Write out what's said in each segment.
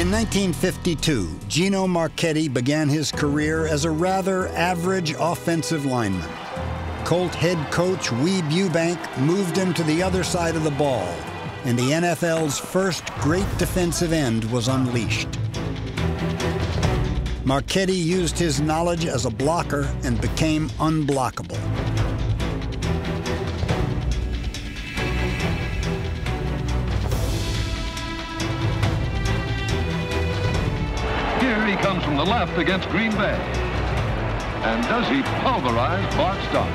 In 1952, Gino Marchetti began his career as a rather average offensive lineman. Colt head coach Weeb Ewbank moved him to the other side of the ball, and the NFL's first great defensive end was unleashed. Marchetti used his knowledge as a blocker and became unblockable. He comes from the left against Green Bay. And does he pulverize Bart Starr?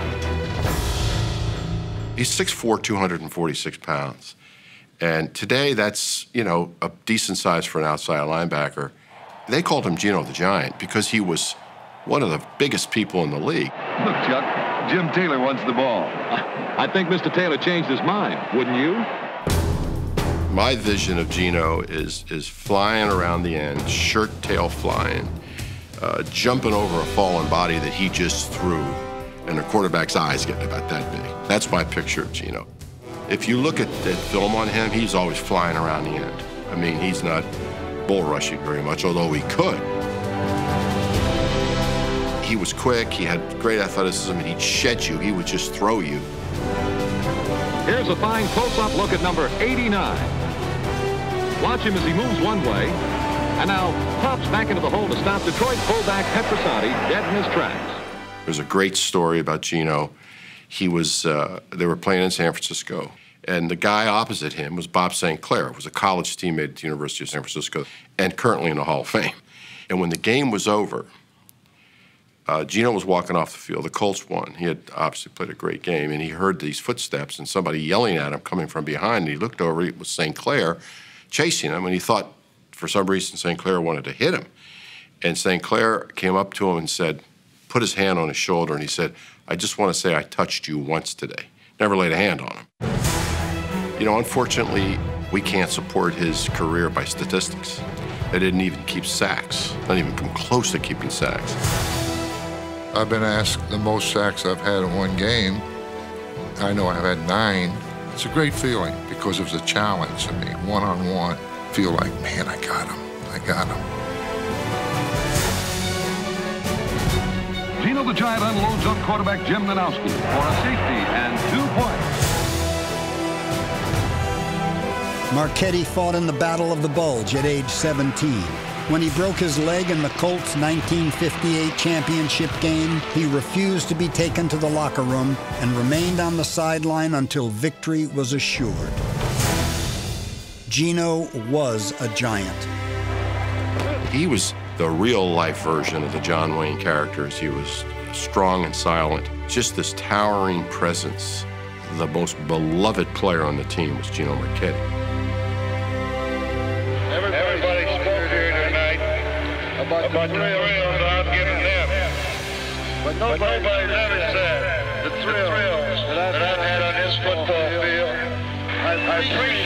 He's 6'4", 246 pounds. And today, that's, you know, a decent size for an outside linebacker. They called him Gino the Giant because he was one of the biggest people in the league. Look, Chuck, Jim Taylor wants the ball. I think Mr. Taylor changed his mind, wouldn't you? My vision of Gino is, is flying around the end, shirt tail flying, uh, jumping over a fallen body that he just threw, and the quarterback's eyes getting about that big. That's my picture of Gino. If you look at, at film on him, he's always flying around the end. I mean, he's not bull rushing very much, although he could. He was quick, he had great athleticism, and he'd shed you. He would just throw you. Here's a fine close-up look at number 89. Watch him as he moves one way, and now pops back into the hole to stop Detroit fullback Pietrosante dead in his tracks. There's a great story about Gino. He was, uh, they were playing in San Francisco, and the guy opposite him was Bob St. Clair, was a college teammate at the University of San Francisco and currently in the Hall of Fame. And when the game was over, uh, Gino was walking off the field. The Colts won. He had obviously played a great game, and he heard these footsteps and somebody yelling at him coming from behind. And he looked over. It was St. Clair chasing him, and he thought for some reason St. Clair wanted to hit him. And St. Clair came up to him and said, put his hand on his shoulder, and he said, I just want to say I touched you once today. Never laid a hand on him. You know, unfortunately, we can't support his career by statistics. They didn't even keep sacks, not even come close to keeping sacks. I've been asked the most sacks I've had in one game. I know I've had nine. It's a great feeling because it was a challenge to me, one-on-one. Feel like, man, I got him. I got him. Gino the Giant unloads on quarterback Jim Ninowski for a safety and two points. Marchetti fought in the Battle of the Bulge at age 17. When he broke his leg in the Colts' 1958 championship game, he refused to be taken to the locker room and remained on the sideline until victory was assured. Gino was a giant. He was the real life version of the John Wayne characters. He was strong and silent, just this towering presence. The most beloved player on the team was Gino Marchetti. About, about the thrills I've given them. But nobody's, but nobody's ever said the thrills, that I've, that I've had on this football field. I, I appreciate.